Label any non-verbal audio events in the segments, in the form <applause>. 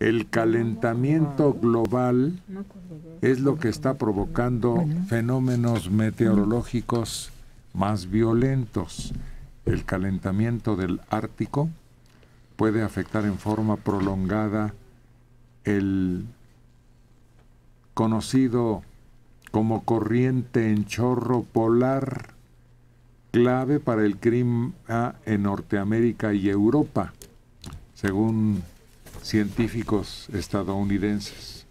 El calentamiento global es lo que está provocando fenómenos meteorológicos más violentos. El calentamiento del Ártico puede afectar en forma prolongada el conocido como corriente en chorro polar, clave para el clima en Norteamérica y Europa, según científicos estadounidenses.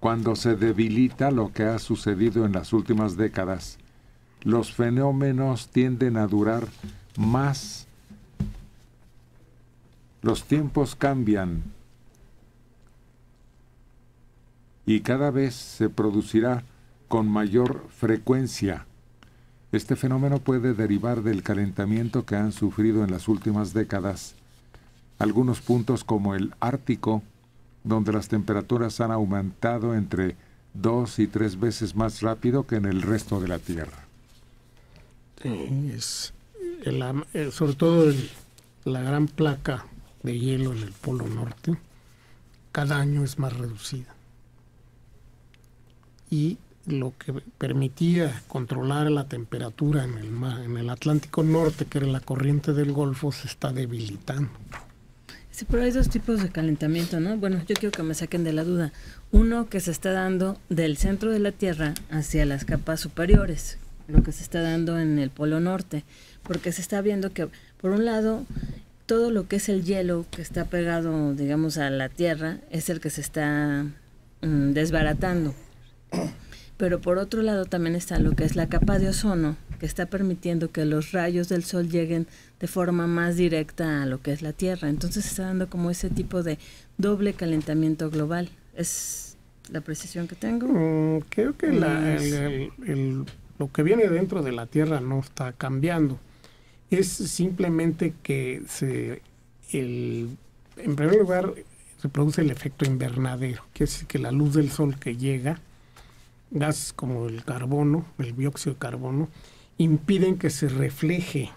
Cuando se debilita lo que ha sucedido en las últimas décadas, los fenómenos tienden a durar más. Los tiempos cambian y cada vez se producirá con mayor frecuencia. Este fenómeno puede derivar del calentamiento que han sufrido en las últimas décadas algunos puntos como el Ártico, donde las temperaturas han aumentado entre dos y tres veces más rápido que en el resto de la Tierra. es eh, sobre todo la gran placa de hielo en el Polo Norte, cada año es más reducida. Y lo que permitía controlar la temperatura en el, en el Atlántico Norte, que era la corriente del Golfo, se está debilitando. Sí, pero hay dos tipos de calentamiento, ¿no? Bueno, yo quiero que me saquen de la duda. Uno que se está dando del centro de la Tierra hacia las capas superiores, lo que se está dando en el Polo Norte, porque se está viendo que, por un lado, todo lo que es el hielo que está pegado, digamos, a la Tierra es el que se está mm, desbaratando. Pero por otro lado también está lo que es la capa de ozono, que está permitiendo que los rayos del sol lleguen de forma más directa a lo que es la Tierra. Entonces se está dando como ese tipo de doble calentamiento global. ¿Es la precisión que tengo? Mm, creo que lo que viene dentro de la Tierra no está cambiando. Es simplemente que se, el, en primer lugar se produce el efecto invernadero, que es que la luz del sol que llega gases como el carbono, el dióxido de carbono, impiden que se refleje,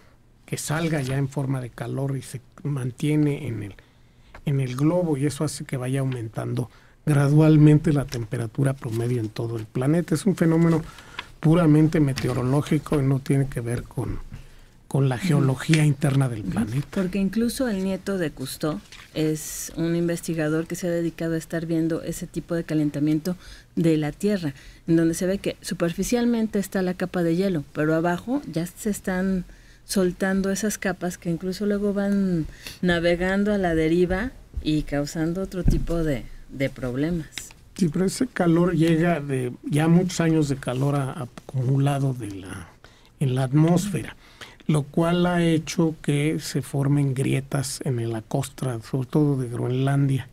que salga ya en forma de calor y se mantiene en el, en el globo y eso hace que vaya aumentando gradualmente la temperatura promedio en todo el planeta. Es un fenómeno puramente meteorológico y no tiene que ver con, con la geología interna del planeta. Porque incluso el nieto de Cousteau es un investigador que se ha dedicado a estar viendo ese tipo de calentamiento de la Tierra, en donde se ve que superficialmente está la capa de hielo, pero abajo ya se están soltando esas capas que incluso luego van navegando a la deriva y causando otro tipo de, problemas. Sí, pero ese calor llega de ya muchos años de calor acumulado de la, en la atmósfera lo cual ha hecho que se formen grietas en la costa, sobre todo de Groenlandia.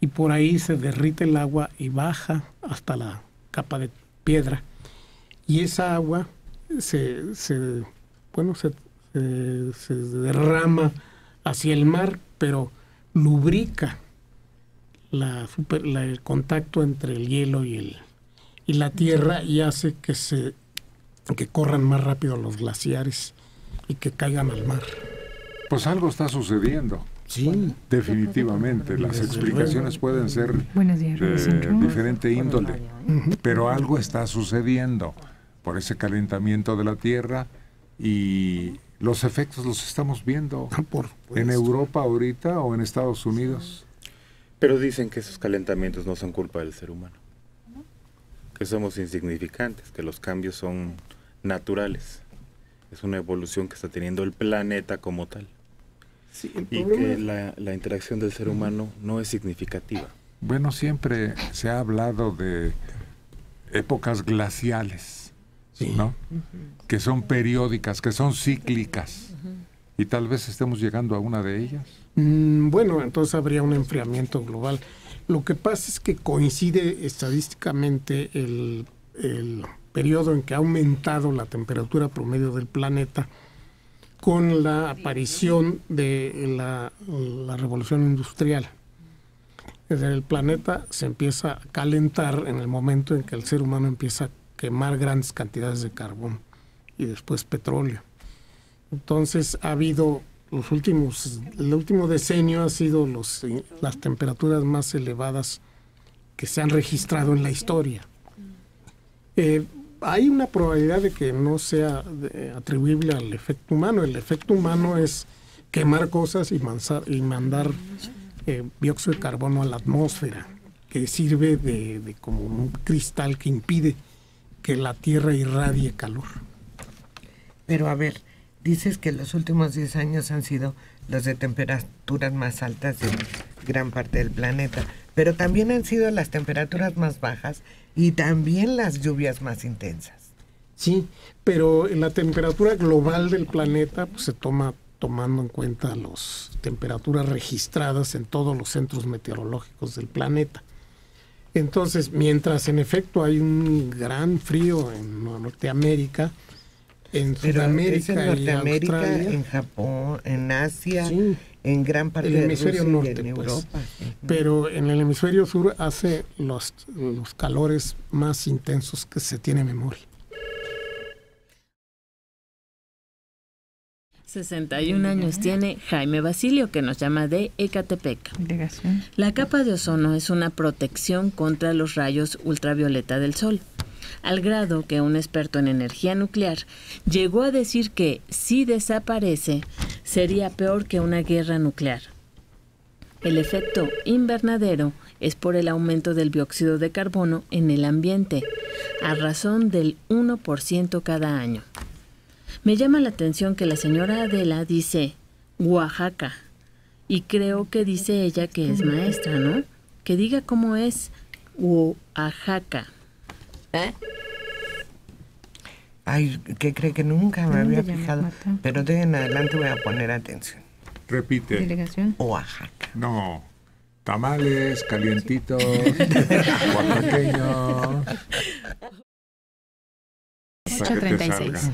Y por ahí se derrite el agua y baja hasta la capa de piedra. Y esa agua se, bueno, se, derrama hacia el mar, pero lubrica la, el contacto entre el hielo y, el, y la tierra y hace que se que corran más rápido los glaciares y que caigan al mar. Pues algo está sucediendo. Sí. Definitivamente. Las explicaciones pueden ser de diferente índole, pero algo está sucediendo por ese calentamiento de la Tierra y los efectos los estamos viendo ah, en Europa ahorita o en Estados Unidos. Pero dicen que esos calentamientos no son culpa del ser humano, que somos insignificantes, que los cambios son naturales es una evolución que está teniendo el planeta como tal. y que la, interacción del ser humano no es significativa. Bueno, siempre se ha hablado de épocas glaciales, ¿no? Que son periódicas, que son cíclicas. Y tal vez estemos llegando a una de ellas. Mm, bueno, entonces habría un enfriamiento global. Lo que pasa es que coincide estadísticamente el periodo en que ha aumentado la temperatura promedio del planeta con la aparición de la, revolución industrial. el planeta se empieza a calentar en el momento en que el ser humano empieza a quemar grandes cantidades de carbón y después petróleo. Entonces ha habido los últimos, el último decenio ha sido los, las temperaturas más elevadas que se han registrado en la historia. Eh, hay una probabilidad de que no sea atribuible al efecto humano. El efecto humano es quemar cosas y, y mandar eh, dióxido de carbono a la atmósfera, que sirve de, como un cristal que impide que la Tierra irradie calor. Pero a ver, dices que los últimos 10 años han sido los de temperaturas más altas de gran parte del planeta, pero también han sido las temperaturas más bajas y también las lluvias más intensas. Sí, pero la temperatura global del planeta pues, se toma tomando en cuenta las temperaturas registradas en todos los centros meteorológicos del planeta. Entonces, mientras en efecto hay un gran frío en Norteamérica, en Sudamérica, en Norteamérica, en Japón, en Asia, en gran parte del hemisferio norte, en pues. Europa. Pero en el hemisferio sur hace los, los calores más intensos que se tiene memoria. 61 años tiene Jaime Basilio, que nos llama de Ecatepec. La capa de ozono es una protección contra los rayos ultravioleta del Sol, al grado que un experto en energía nuclear llegó a decir que si desaparece sería peor que una guerra nuclear. El efecto invernadero es por el aumento del dióxido de carbono en el ambiente, a razón del 1% cada año. Me llama la atención que la señora Adela dice Oaxaca y creo que dice ella que es maestra, ¿no? Que diga cómo es Oaxaca. ¿Eh? Ay, que cree que nunca me había fijado, pero de en adelante voy a poner atención. Repite. Delegación. Oaxaca. No. Tamales, calientitos, <laughs> oaxaqueños. 836.